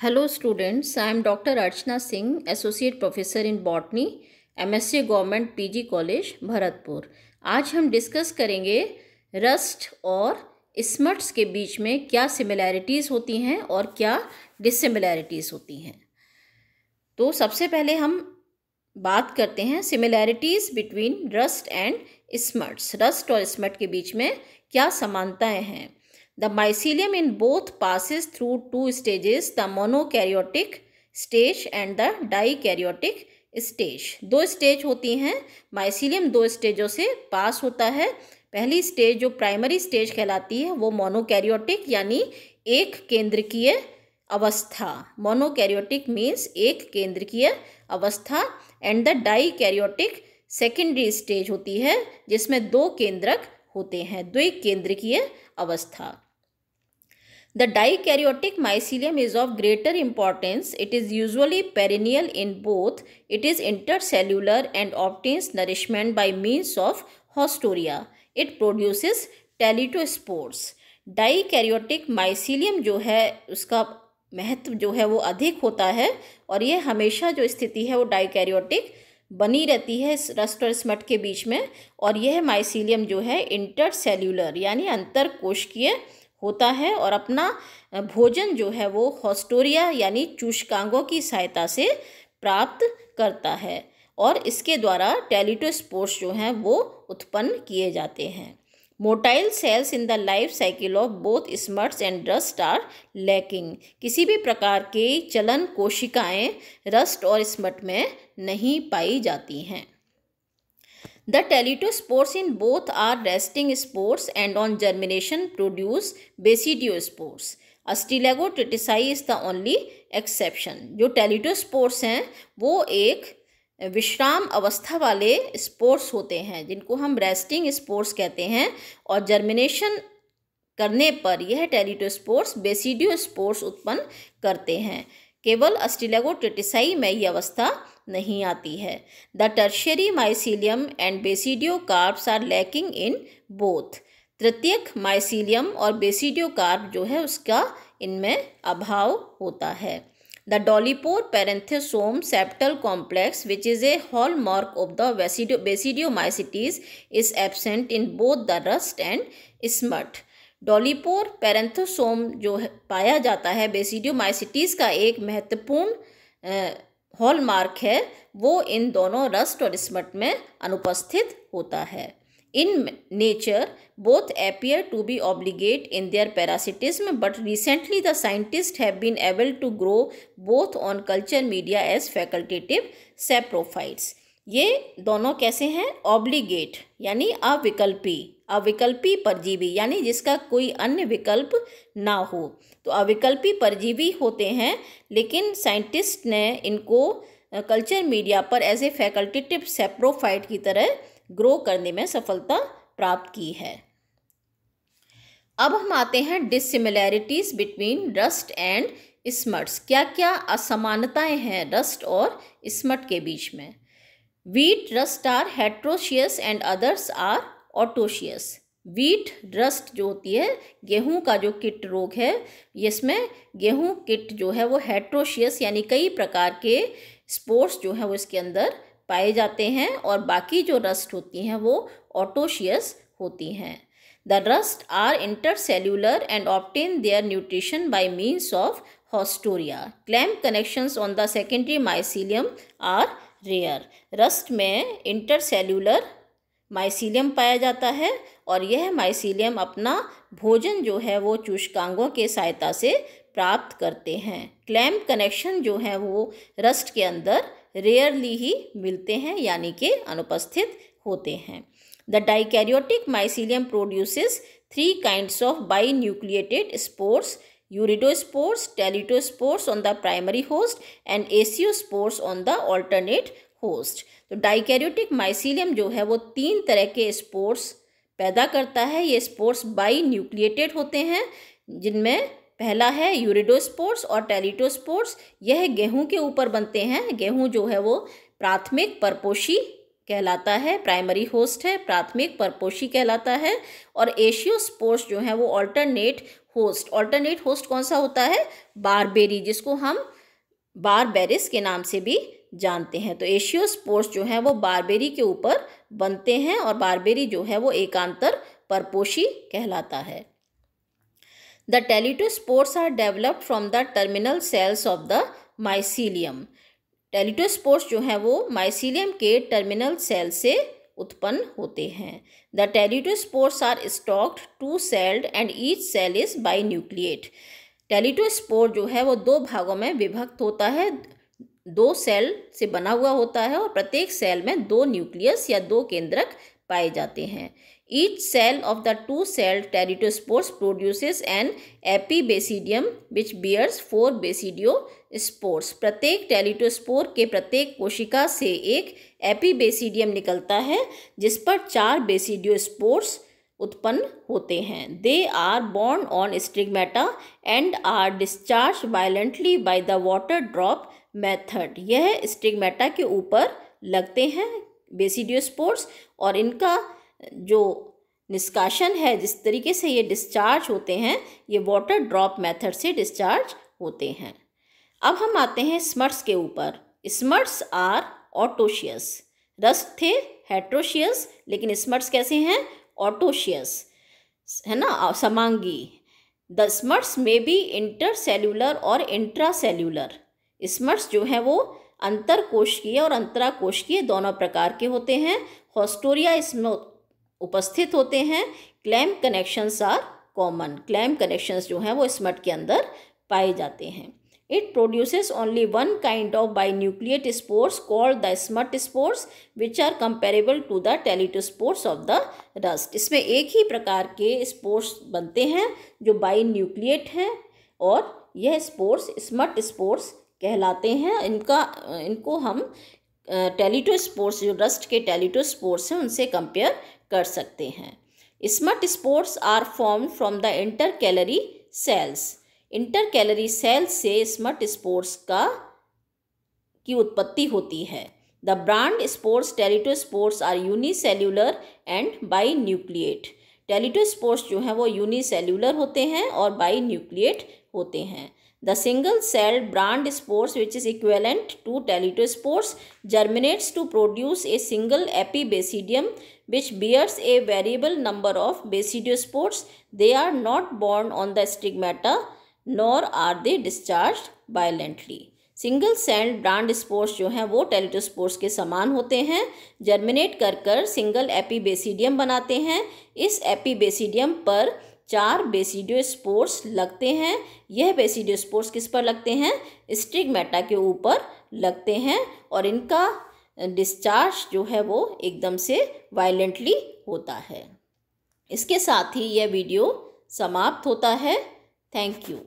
Hello students, I am Dr. Archana Singh, Associate Professor in Botany, MSc Government PG College, Bharatpur आज हम discuss करेंगे rust और smuts के बीच में क्या सिमिलैरिटीज़ होती हैं और क्या डिसिमिलैरिटीज़ होती हैं। तो सबसे पहले हम बात करते हैं similarities between rust and smuts rust और स्मट के बीच में क्या समानताएँ हैं। The mycelium in both passes through two stages, the monokaryotic stage and the dikaryotic stage दो स्टेज होती हैं। माइसीलियम दो स्टेजों से पास होता है। पहली स्टेज जो प्राइमरी स्टेज कहलाती है वो मोनोकैरियोटिक यानी एक केंद्रकीय अवस्था। मोनोकैरियोटिक मीन्स एक केंद्रकीय अवस्था and the dikaryotic secondary stage होती है जिसमें दो केंद्रक होते हैं। द्विकेंद्रकीय अवस्था। The dikaryotic mycelium is of greater importance. It is usually perennial in both. It is intercellular and obtains nourishment by means of hostoria. It produces teliospores dikaryotic mycelium जो है उसका महत्व जो है वो अधिक होता है और ये हमेशा जो स्थिति है वो डाइकैरियोटिक बनी रहती है इस रस्ट और स्मट के बीच में और यह माइसीलियम जो है इंटरसेल्यूलर यानी अंतर कोशिकीय होता है और अपना भोजन जो है वो हॉस्टोरिया यानी चूषकांगों की सहायता से प्राप्त करता है और इसके द्वारा टेलिटोस्पोर्स जो हैं वो उत्पन्न किए जाते हैं। Motile cells in the life cycle of both smuts and rust are lacking. किसी भी प्रकार के चलन कोशिकाएँ रस्ट और स्मट में नहीं पाई जाती हैं। The teletospores in both are resting spores and on germination produce basidiospores. Astilagotriticide is the only exception. जो टेलिटोस्पोर्स हैं वो एक विश्राम अवस्था वाले स्पोर्स होते हैं जिनको हम रेस्टिंग स्पोर्स कहते हैं और जर्मिनेशन करने पर यह टेलिटोस्पोर्स बेसिडियो स्पोर्स उत्पन्न करते हैं केवल अस्टिलेगोटिटिसाई में ये अवस्था नहीं आती है। The tertiary mycelium and basidiocarps are lacking in both. तृतीयक माइसीलियम और बेसिडियो कार्ब जो है उसका इनमें अभाव होता है। The dolipore parenthesome septal complex which is a hallmark of the basidiomycetes is absent in both the rust and smut dolipore parenthosome जो है, पाया जाता है, बेसिडियोमाइसिटीज़ का एक महत्वपूर्ण हॉलमार्क है, वो इन दोनों रस्ट और स्मट में अनुपस्थित होता है। In nature both appear to be obligate in their parasitism but recently the scientist have been able to grow both on culture media as facultative saprophytes. ये दोनों कैसे हैं? ऑब्लिगेट, यानी अविकल्पी। अविकल्पी परजीवी, यानी जिसका कोई अन्य विकल्प ना हो। तो अविकल्पी परजीवी होते हैं, लेकिन साइंटिस्ट ने इनको कल्चर मीडिया पर एज ए फैकल्टेटिव सेप्रोफाइट की तरह ग्रो करने में सफलता प्राप्त की है। अब हम आते हैं dissimilarities between rust and smuts क्या क्या असमानताएँ हैं रस्ट और स्मट के बीच में? Wheat rust are heteroecious and others are autoecious. Wheat, rust जो होती है, गेहूँ का जो किट रोग है, इसमें गेहूँ किट जो है वो हेट्रोशियस यानी कई प्रकार के स्पोर्ट्स जो है वो इसके अंदर पाए जाते हैं और बाकी जो रस्ट होती हैं वो ऑटोशियस होती हैं। The rust are intercellular and obtain their nutrition by means of haustoria clamp connections on the secondary mycelium are rare rust में इंटरसेल्यूलर माइसीलियम पाया जाता है और यह माइसीलियम अपना भोजन जो है वो चूषकांगों के सहायता से प्राप्त करते हैं। क्लैम्प कनेक्शन जो है वो रस्ट के अंदर रेयरली ही मिलते हैं, यानी कि अनुपस्थित होते हैं। The dikaryotic mycelium produces three kinds of binucleated urediospores teliospores on the primary host and aeciospores on the alternate host तो डाइकैरियोटिक माइसीलियम जो है वो तीन तरह के स्पोर्ट्स पैदा करता है। ये स्पोर्ट्स बाई न्यूक्लिएटेड होते हैं, जिनमें पहला है यूरिडोस्पोर्स और टेलिटोस्पोर्स। यह गेहूँ के ऊपर बनते हैं। गेहूँ जो है वो प्राथमिक परपोशी कहलाता है प्राइमरी होस्ट है, प्राथमिक परपोशी कहलाता है। और एशियोस्पोर्स जो है वो ऑल्टरनेट होस्ट ऑल्टरनेट होस्ट कौन सा होता है? बारबेरी जिसको हम बारबेरिस के नाम से भी जानते हैं। तो एशियो स्पोर्ट्स जो है वो बारबेरी के ऊपर बनते हैं और बारबेरी जो है वो एकांतर परपोशी कहलाता है। The teliospores are developed from the terminal cells of the mycelium teliospores जो हैं वो माइसीलियम के टर्मिनल सेल से उत्पन्न होते हैं। The teliospores are stalked two celled and each cell is binucleate teliospore जो है वो दो भागों में विभक्त होता है। दो सेल से बना हुआ होता है और प्रत्येक सेल में दो न्यूक्लियस या दो केंद्रक पाए जाते हैं। Each cell of the two cell teliospores produces an epibasidium, which bears four basidiospores प्रत्येक टेलिटोस्पोर के प्रत्येक कोशिका से एक एपीबेसिडियम निकलता है, जिस पर चार बेसिडियो स्पोर्स उत्पन्न होते हैं। They are borne on sterigmata and are discharge violently by the water drop method. यह स्टिग्मेटा के ऊपर लगते हैं बेसिडियोस्पोर्स और इनका जो निष्काशन है, जिस तरीके से ये डिस्चार्ज होते हैं, ये वाटर ड्रॉप मेथड से डिस्चार्ज होते हैं। अब हम आते हैं स्मर्ट्स के ऊपर। Smuts are autoecious. रस्ट थे हेट्रोशियस, लेकिन स्मर्ट्स कैसे हैं? ऑटोशियस, है ना? समांगी। द स्मर्ट्स में बी इंटरसेल्यूलर और इंट्रासेल्यूलर। स्मर्ट्स जो हैं वो अंतर कोशिकीय और अंतरा कोशिकीय दोनों प्रकार के होते हैं। हॉस्टोरिया इसमें उपस्थित होते हैं। Clamp connections are common. Clamp connections जो हैं वो स्मर्ट के अंदर पाए जाते हैं। It produces only one kind of binucleate spores called the smut spores, which are comparable to the teliospores of the rust. इसमें एक ही प्रकार के स्पोर्ट्स बनते हैं, जो बाई न्यूक्लियट हैं, और यह स्पोर्ट्स स्मर्ट स्पोर्ट्स कहलाते हैं। इनका, इनको हम टेलीटोस्पोर्ट्स जो रस्ट के टेलीटोस्पोर्ट्स हैं, उनसे कंपेयर कर सकते हैं। Smut spores are form from the intercalary cells. Intercalary cells से स्मर्ट स्पोर्ट्स का, की उत्पत्ति होती है। The brand spores teliospores are unicellular and binucleate teliospores जो हैं, वो यूनिसेल्यूलर होते हैं और बाई न्यूक्लिएट होते हैं। The single celled brand spores which is equivalent to teletospores germinates to produce a single epibasidium which bears a variable number of basidiospores. They are not borne on the stigmata nor are they discharged violently. Single celled brand spores जो हैं वो teleutospores के समान होते हैं germinate कर कर single एपीबेसिडियम बनाते हैं इस एपीबेसिडियम पर चार बेसिडियो स्पोर्स लगते हैं। यह बेसिडियो स्पोर्स किस पर लगते हैं? स्टिगमेटा के ऊपर लगते हैं और इनका डिस्चार्ज जो है वो एकदम से वायलेंटली होता है। इसके साथ ही यह वीडियो समाप्त होता है। Thank you